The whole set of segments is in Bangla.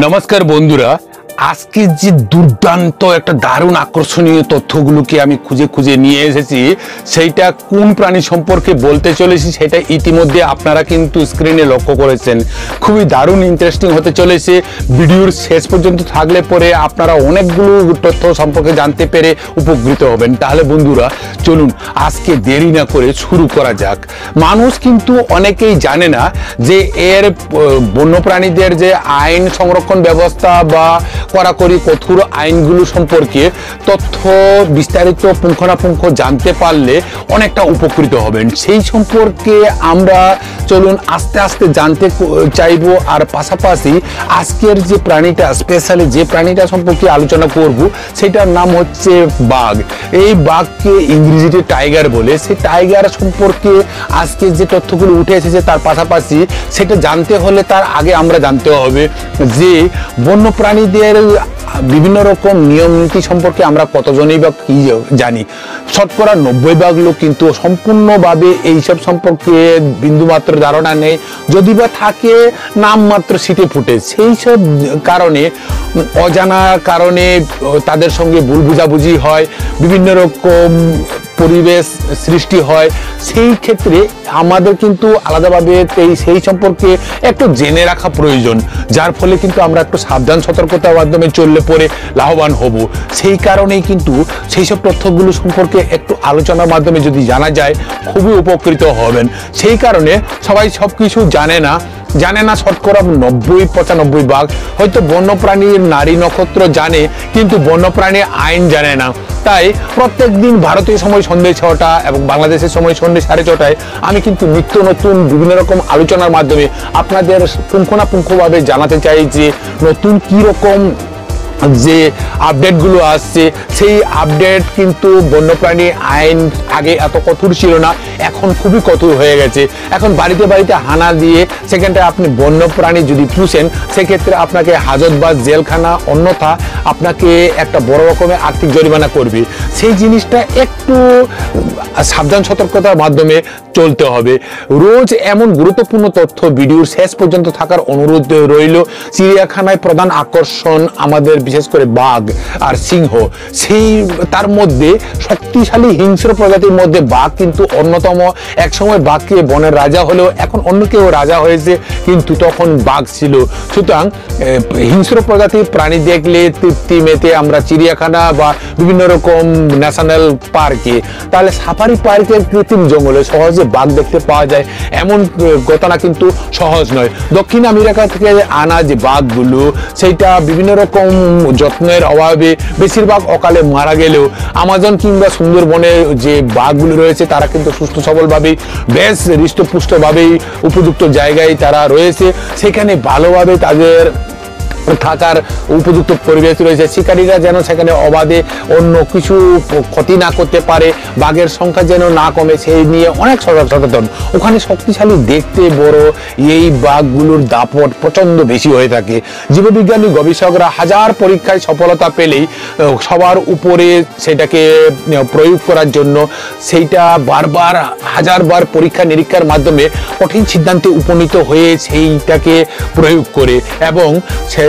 নমস্কার বন্ধুরা আজকে যে দুর্দান্ত একটা দারুণ আকর্ষণীয় তথ্যগুলোকে আমি খুঁজে খুঁজে নিয়ে এসেছি, সেইটা কোন প্রাণী সম্পর্কে বলতে চলেছি সেটা ইতিমধ্যে আপনারা কিন্তু স্ক্রিনে লক্ষ্য করেছেন। খুবই দারুণ ইন্টারেস্টিং হতে চলেছে। ভিডিওর শেষ পর্যন্ত থাকলে পরে আপনারা অনেকগুলো তথ্য সম্পর্কে জানতে পেরে উপকৃত হবেন। তাহলে বন্ধুরা, চলুন আজকে দেরি না করে শুরু করা যাক। মানুষ কিন্তু অনেকেই জানে না যে এর বন্যপ্রাণীদের যে আইন সংরক্ষণ ব্যবস্থা বা কড়াকড়ি কঠোর আইনগুলো সম্পর্কে তথ্য বিস্তারিত পুঙ্খানুপুঙ্খ জানতে পারলে অনেকটা উপকৃত হবেন। সেই সম্পর্কে আমরা চলুন আস্তে আস্তে জানতে চাইব। আর পাশাপাশি আজকের যে প্রাণীটা স্পেশালি যে প্রাণীটা সম্পর্কে আলোচনা করব, সেটার নাম হচ্ছে বাঘ। এই বাঘকে ইংরেজিতে টাইগার বলে। সেই টাইগার সম্পর্কে আজকে যে তথ্যগুলো উঠে এসেছে, তার পাশাপাশি সেটা জানতে হলে তার আগে আমরা জানতে হবে যে বন্যপ্রাণীদের বিভিন্ন রকম নিয়ম নীতি সম্পর্কে আমরা কতজনই বা কি জানি। শতকরা নব্বই ভাগ লোক কিন্তু সম্পূর্ণভাবে এইসব সম্পর্কে বিন্দুমাত্র ধারণা নেই। যদি বা থাকে, নামমাত্র সিটে ফুটে। সেই সব কারণে, অজানা কারণে, তাদের সঙ্গে ভুল বুঝাবুঝি হয়। বিভিন্ন রকম পরিবেশ সৃষ্টি হয়, সেই ক্ষেত্রে আমাদের কিন্তু আলাদাভাবে এই সেই সম্পর্কে একটু জেনে রাখা প্রয়োজন, যার ফলে কিন্তু আমরা একটু সাবধান, সতর্কতার মাধ্যমে চললে পরে লাভবান হব। সেই কারণেই কিন্তু সেই সব তথ্যগুলো সম্পর্কে একটু আলোচনার মাধ্যমে যদি জানা যায়, খুবই উপকৃত হবেন। সেই কারণে সবাই সব কিছু জানে না জানে না শতকরা নব্বই, পঁচানব্বই ভাগ হয়তো বন্যপ্রাণীর নারী নক্ষত্র জানে, কিন্তু বন্যপ্রাণী আইন জানে না। তাই প্রত্যেক দিন ভারতীয় সময় সন্ধ্যে ছটা এবং বাংলাদেশের সময় সন্ধ্যে সাড়ে ছটায় আমি কিন্তু নিত্য নতুন বিভিন্ন রকম আলোচনার মাধ্যমে আপনাদের পুঙ্খানাপুঙ্খভাবে জানাতে চাই যে নতুন কী রকম যে আপডেটগুলো আসছে, সেই আপডেট কিন্তু বন্যপ্রাণী আইন আগে এত কঠোর ছিল না, এখন খুবই কঠোর হয়ে গেছে। এখন বাড়িতে বাড়িতে হানা দিয়ে সেখানটায় আপনি বন্যপ্রাণী যদি পুষেন, সেক্ষেত্রে আপনাকে হাজত বা জেলখানা অন্যথা আপনাকে একটা বড় রকমের আর্থিক জরিমানা করবে। সেই জিনিসটা একটু সাবধান সতর্কতার মাধ্যমে চলতে হবে। রোজ এমন গুরুত্বপূর্ণ তথ্য ভিডিওর শেষ পর্যন্ত থাকার অনুরোধ রইল। চিড়িয়াখানায় প্রধান আকর্ষণ আমাদের বিশেষ করে বাঘ আর সিংহ, সেই তার মধ্যে শক্তিশালী হিংস্র প্রজাতির মধ্যে বাঘ কিন্তু অন্যতম। একসময় বাঘকে বনের রাজা হলেও এখন অন্য কেউ রাজা হয়েছে, কিন্তু তখন বাঘ ছিল। সুতরাং হিংস্র প্রজাতির প্রাণী দেখলে তৃপ্তি মেতে আমরা চিড়িয়াখানা বা বিভিন্ন রকম ন্যাশনাল পার্কে, তাহলে সাফারি পার্কের কৃত্রিম জঙ্গলে সহজে বাঘ দেখতে পাওয়া যায়। এমন ঘটনা কিন্তু সহজ নয়। দক্ষিণ আমেরিকা থেকে আনা যে বাঘগুলো, সেইটা বিভিন্ন রকম যত্নের অভাবে বেশিরভাগ অকালে মারা গেলেও আমাজন কিংবা সুন্দরবনের যে বাঘগুলো রয়েছে, তারা কিন্তু সুস্থ সবলভাবেই, বেশ হৃষ্টপুষ্টভাবেই উপযুক্ত জায়গায় তারা রয়েছে। সেখানে ভালোভাবে তাদের থাকার উপযুক্ত পরিবেশ রয়েছে। শিকারীরা যেন সেখানে অবাধে অন্য কিছু ক্ষতি না করতে পারে, বাঘের সংখ্যা যেন না কমে, সেই নিয়ে অনেক সচেতন। ওখানে শক্তিশালী দেখতে বড় এই বাঘগুলোর দাপট প্রচণ্ড বেশি হয়ে থাকে। জীববিজ্ঞানী গবেষকরা হাজার পরীক্ষায় সফলতা পেলেই সবার উপরে সেটাকে প্রয়োগ করার জন্য সেইটা বারবার হাজারবার পরীক্ষা নিরীক্ষার মাধ্যমে কঠিন সিদ্ধান্তে উপনীত হয়ে সেইটাকে প্রয়োগ করে এবং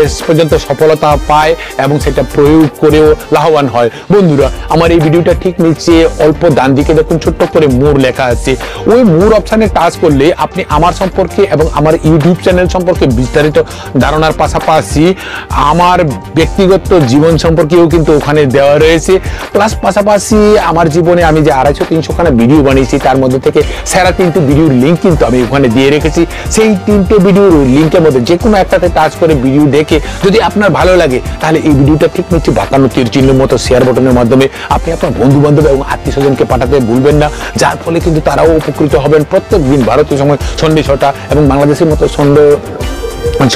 শেষ পর্যন্ত সফলতা পায় এবং সেটা প্রয়োগ করেও লাভবান হয়। বন্ধুরা, আমার এই ভিডিওটা ঠিক নিচে অল্প ডান দিকে দেখুন, ছোট্ট করে মোর লেখা আছে। ওই মোর অপশানে টাচ করলে আপনি আমার সম্পর্কে এবং আমার ইউটিউব চ্যানেল সম্পর্কে বিস্তারিত ধারণার পাশাপাশি আমার ব্যক্তিগত জীবন সম্পর্কেও কিন্তু ওখানে দেওয়া রয়েছে। প্লাস পাশাপাশি আমার জীবনে আমি যে আড়াইশো তিনশো খানা ভিডিও বানিয়েছি, তার মধ্যে থেকে সেরা তিনটে ভিডিওর লিঙ্ক কিন্তু আমি ওখানে দিয়ে রেখেছি। সেই তিনটে ভিডিওর লিঙ্কের মধ্যে যে কোনো একটাতে টাচ করে ভিডিও দেখে যদি আপনার ভালো লাগে, তাহলে এই ভিডিওটা ঠিক নিচ্ছে তীর চিহ্ন মতো শেয়ার বটনের মাধ্যমে। আপনি আপনার বন্ধু বান্ধব এবং আত্মীয় স্বজনকে পাঠাতে ভুলবেন না, যার ফলে কিন্তু তারাও উপকৃত হবেন প্রত্যেক দিন ভারতীয় সময় সন্ধ্যে ছটা এবং বাংলাদেশের মতো সন্ধ্যে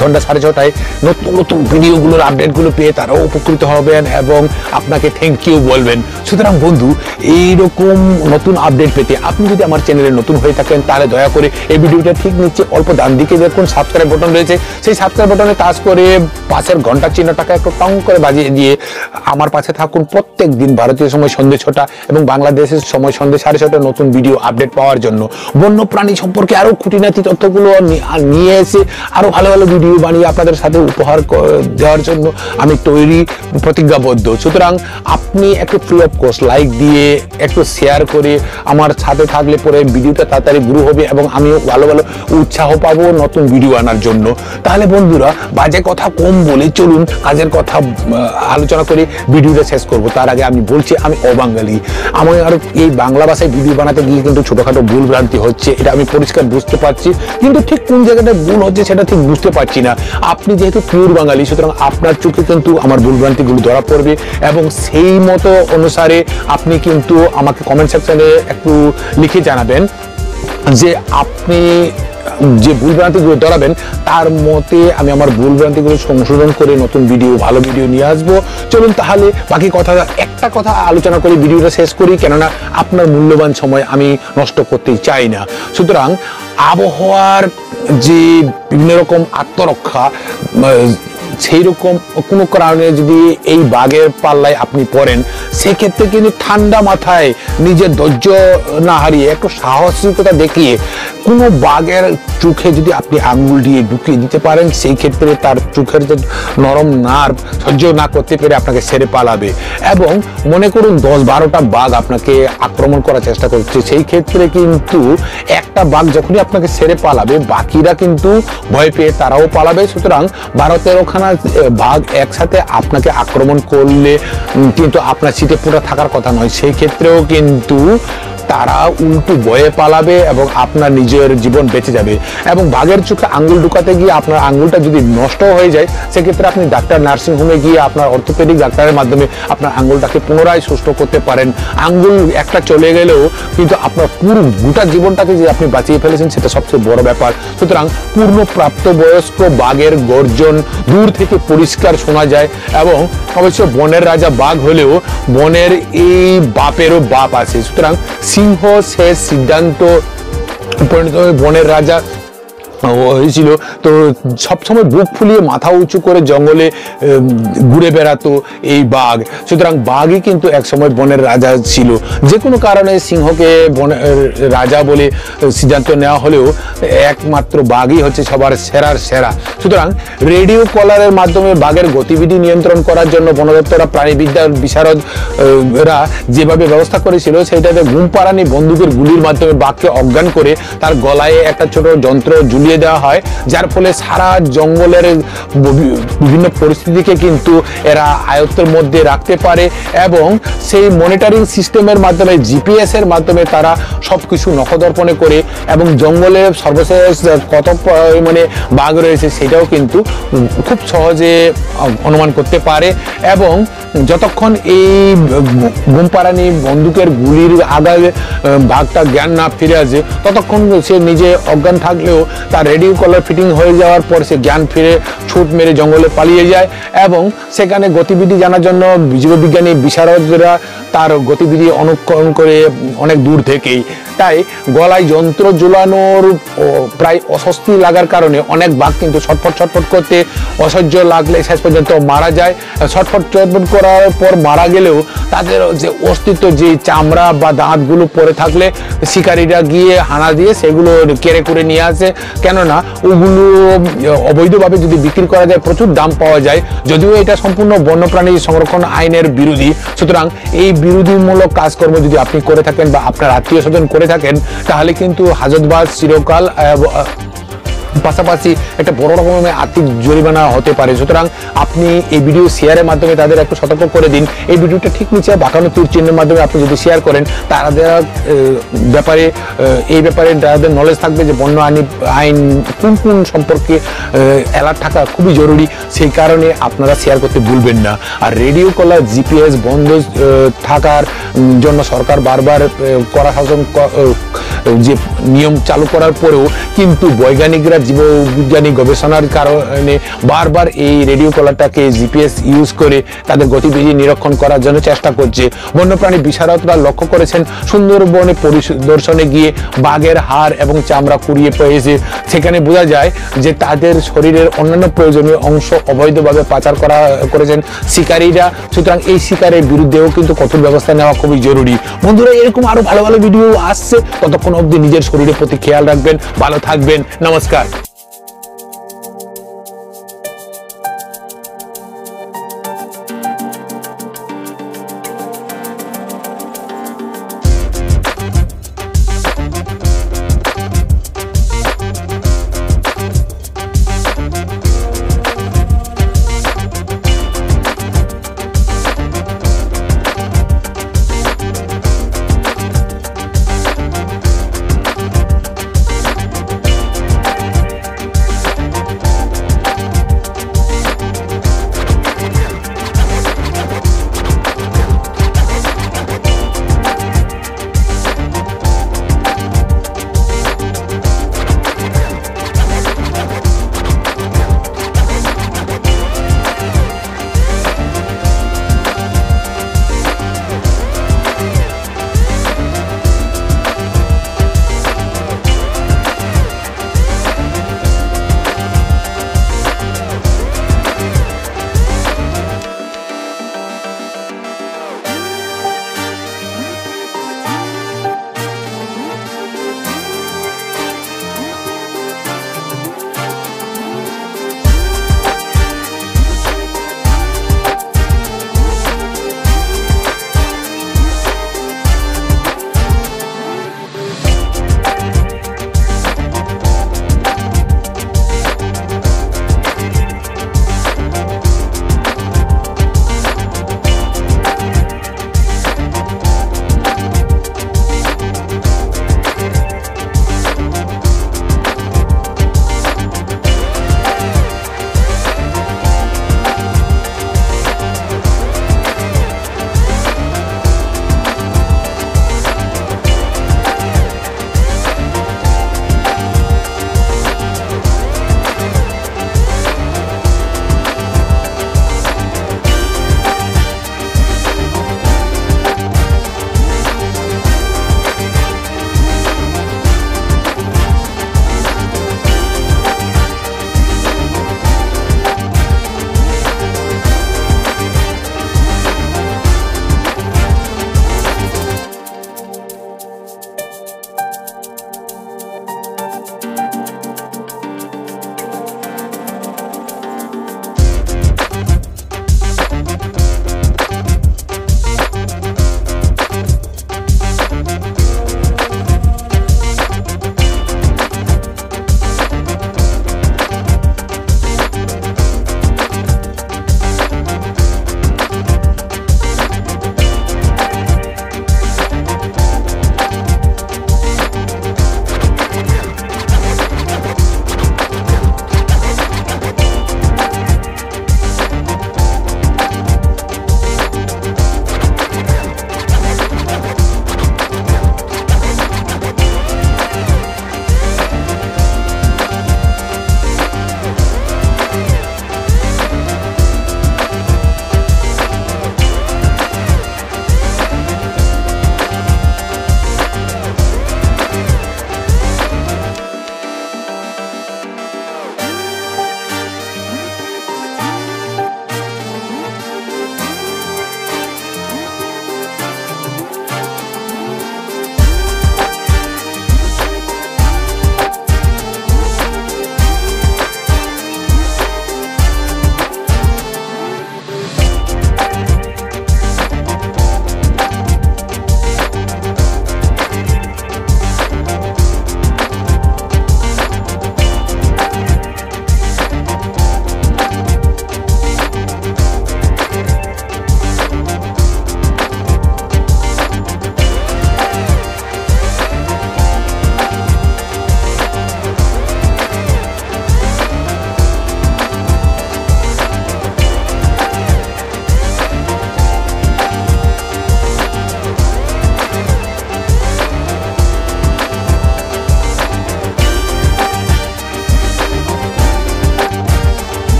সন্ধ্যা সাড়ে ছটায় নতুন নতুন ভিডিওগুলোর আপডেটগুলো পেয়ে তারাও উপকৃত হবেন এবং আপনাকে থ্যাংক ইউ বলবেন। সুতরাং বন্ধু, এইরকম নতুন আপডেট পেতে আপনি যদি আমার চ্যানেলে নতুন হয়ে থাকেন, তাহলে দয়া করে এই ভিডিওটা ঠিক নিচ্ছে অল্প ডান দিকে দেখুন সাবস্ক্রাইব বাটন রয়েছে। সেই সাবস্ক্রাইব বাটনে টাচ করে পাশের ঘণ্টা চিহ্নটাকে একটু টং করে বাজিয়ে দিয়ে আমার পাশে থাকুন প্রত্যেক দিন ভারতীয় সময় সন্ধ্যে ছটা এবং বাংলাদেশের সময় সন্ধ্যে সাড়ে ছটা নতুন ভিডিও আপডেট পাওয়ার জন্য। বন্য প্রাণী সম্পর্কে আরও খুঁটিনাটি তথ্যগুলো নিয়ে এসে আরও ভালো ভালো ভিডিও বানিয়ে আপনাদের সাথে উপহার দেওয়ার জন্য আমি তৈরি প্রতিজ্ঞাবদ্ধ। সুতরাং আপনি একটু ফ্রি অফ কোর্স লাইক দিয়ে একটু শেয়ার করে আমার সাথে থাকলে পরে ভিডিওটা তাড়াতাড়ি গ্রো হবে এবং আমিও ভালো ভালো উৎসাহ পাবো নতুন ভিডিও আনার জন্য। তাহলে বন্ধুরা, বাজে কথা কম বলে চলুন, কাজের কথা আলোচনা করে ভিডিওটা শেষ করব। তার আগে আমি বলছি, আমি অবাঙালি। আমার এই বাংলা ভাষায় ভিডিও বানাতে গিয়ে কিন্তু ছোটখাটো ভুল ভ্রান্তি হচ্ছে, এটা আমি পরিষ্কার বুঝতে পারছি। কিন্তু ঠিক কোন জায়গাটা ভুল হচ্ছে সেটা ঠিক বুঝতে পারছি না। আপনি যেহেতু পিওর বাঙালি, সুতরাং আপনার চোখে কিন্তু আমার ভুলভ্রান্তিগুলো ধরা পড়বে এবং সেই মতো অনুসারে আপনি কিন্তু আমাকে কমেন্ট সেকশনে একটু লিখে জানাবেন। যে আপনি যে ভুল ভ্রান্তিগুলো ধরাবেন তার মতে আমি আমার ভুল ভ্রান্তিগুলো সংশোধন করে নতুন ভিডিও ভালো ভিডিও নিয়ে আসব। চলুন তাহলে বাকি কথা, একটা কথা আলোচনা করে ভিডিওটা শেষ করি, কেননা আপনার মূল্যবান সময় আমি নষ্ট করতে চাই না। সুতরাং আবহাওয়ার যে বিভিন্ন রকম আত্মরক্ষা সেই রকম কোনো কারণে যদি এই বাঘের পাল্লায় আপনি পড়েন, সেক্ষেত্রে কিন্তু ঠান্ডা মাথায় নিজের ধৈর্য না হারিয়ে, একটু সাহসিকতা দেখিয়ে কোনো বাঘের চোখে যদি আপনি আঙ্গুল দিয়ে ঢুকিয়ে দিতে পারেন সেই ক্ষেত্রে তার চোখের যে নরম নার্ভ সহ্য না করতে পেরে আপনাকে সেরে পালাবে। এবং মনে করুন দশ বারোটা বাঘ আপনাকে আক্রমণ করার চেষ্টা করছে, সেই ক্ষেত্রে কিন্তু একটা বাঘ যখনই আপনাকে সেরে পালাবে, বাকিরা কিন্তু ভয় পেয়ে তারাও পালাবে। সুতরাং বারো তেরোখানা আহ, বাঘ একসাথে আপনাকে আক্রমণ করলে কিন্তু আপনার সিটে পুরো থাকার কথা নয়। সেই ক্ষেত্রেও কিন্তু তারা উল্টো বয়ে পালাবে এবং আপনার নিজের জীবন বেঁচে যাবে। এবং বাঘের চোখে আঙ্গুল ঢুকাতে গিয়ে আপনার আঙ্গুলটা যদি নষ্ট হয়ে যায়, সেক্ষেত্রে আপনি ডাক্তার নার্সিং হোমে গিয়ে আপনার অর্থোপেডিক ডাক্তারের মাধ্যমে আপনার আঙ্গুলটাকে পুনরায় সুস্থ করতে পারেন। আঙ্গুল একটা চলে গেলেও কিন্তু আপনার পুরো গোটা জীবনটাকে যে আপনি বাঁচিয়ে ফেলেছেন, সেটা সবচেয়ে বড় ব্যাপার। সুতরাং পূর্ণ প্রাপ্তবয়স্ক বাঘের গর্জন দূর থেকে পরিষ্কার শোনা যায় এবং অবশ্য বনের রাজা বাঘ হলেও বনের এই বাপেরও বাপ আছে। সুতরাং সিংহ শেষ সিদ্ধান্ত পরিণত বনের রাজা হয়েছিল তো সবসময় বুক ফুলিয়ে মাথা উঁচু করে জঙ্গলে ঘুরে বেড়াতো এই বাঘ। সুতরাং বাঘই কিন্তু একসময় বনের রাজা ছিল। যে কোনো কারণে সিংহকে বনের রাজা বলে সিদ্ধান্ত নেওয়া হলেও একমাত্র বাঘই হচ্ছে সবার সেরার সেরা। সুতরাং রেডিও কলারের মাধ্যমে বাঘের গতিবিধি নিয়ন্ত্রণ করার জন্য বন দপ্তরা প্রাণীবিদ্যার বিশারদ আহ, রা যেভাবে ব্যবস্থা করেছিল সেইটাতে ঘুম পাড়ানি বন্দুকের গুলির মাধ্যমে বাঘকে অজ্ঞান করে তার গলায় একটা ছোট যন্ত্র ঝুলিয়ে দেওয়া হয়, যার ফলে সারা জঙ্গলের বিভিন্ন পরিস্থিতিকে কিন্তু এরা আয়ত্তের মধ্যে রাখতে পারে এবং সেই মনিটরিং সিস্টেমের মাধ্যমে জিপিএস এর মাধ্যমে তারা সবকিছু নখদর্পণে করে এবং জঙ্গলে সর্বশেষ কত মানে বাঘ রয়েছে সেটাও কিন্তু খুব সহজে অনুমান করতে পারে এবং যতক্ষণ এই ঘুমপাড়ানি বন্দুকের গুলির আগায় বাঘটা জ্ঞান না ফিরে আসে, ততক্ষণ সে নিজে অজ্ঞান থাকলেও তার রেডিও কলার ফিটিং হয়ে যাওয়ার পর সে জ্ঞান ফিরে ছুট মেরে জঙ্গলে পালিয়ে যায় এবং সেখানে গতিবিধি জানার জন্য জীববিজ্ঞানী বিশারদরা তার গতিবিধি অনুকরণ করে অনেক দূর থেকেই। তাই গলায় যন্ত্র ঝুলানোর প্রায় অস্বস্তি লাগার কারণে অনেক বাঘ কিন্তু ছটফট ছটফট করতে অসহ্য লাগলে শেষ পর্যন্ত মারা যায়। ছটফট ছটফট করার পর মারা গেলেও তাদের যে অস্তিত্ব, যে চামড়া বা দাঁতগুলো পরে থাকলে শিকারীরা গিয়ে হানা দিয়ে সেগুলো কেড়ে করে নিয়ে আসে। কেননা ওগুলো অবৈধভাবে যদি বিক্রি করা যায়, প্রচুর দাম পাওয়া যায়। যদিও এটা সম্পূর্ণ বন্যপ্রাণী সংরক্ষণ আইনের বিরোধী। সুতরাং এই বিরোধীমূলক কাজকর্ম যদি আপনি করে থাকেন বা আপনার আত্মীয় স্বজন করে থাকেন, তাহলে কিন্তু হাজতবাজ, চিরকাল পাশাপাশি একটা বড় রকমের আর্থিক জরিমানা হতে পারে। সুতরাং আপনি এই ভিডিও শেয়ারের মাধ্যমে তাদের একটু সতর্ক করে দিন। এই ভিডিওটা ঠিক নিচে বাঁকানো তীর চিহ্নের মাধ্যমে আপনি যদি শেয়ার করেন, তাদের ব্যাপারে এই ব্যাপারে তাদের নলেজ থাকবে যে বন্য আইন আইন কোন কোন সম্পর্কে অ্যালার্ট থাকা খুবই জরুরি। সেই কারণে আপনারা শেয়ার করতে ভুলবেন না। আর রেডিও কলার জিপিএস বন্ধ থাকার জন্য সরকার বারবার করা শাসন যে নিয়ম চালু করার পরেও কিন্তু বৈজ্ঞানিকরা জীববিজ্ঞানী গবেষণার কারণে বারবার এই রেডিও কলারটাকে জিপিএস ইউজ করে তাদের গতিবিধি নিরীক্ষণ করার জন্য চেষ্টা করছে। বন্যপ্রাণী বিশারদরা লক্ষ্য করেছেন সুন্দরবনে পরিদর্শনে গিয়ে বাঘের হাড় এবং চামড়া কুড়িয়ে পেয়েছে। সেখানে বোঝা যায় যে তাদের শরীরের অন্যান্য প্রয়োজনীয় অংশ অবৈধভাবে পাচার করা করেছেন শিকারীরা। সুতরাং এই শিকারের বিরুদ্ধেও কিন্তু কঠোর ব্যবস্থা নেওয়া খুবই জরুরি। বন্ধুরা, এরকম আরও ভালো ভালো ভিডিও আসছে। ততক্ষণ অবধি নিজের শরীরের প্রতি খেয়াল রাখবেন ভালো থাকবেন। নমস্কার।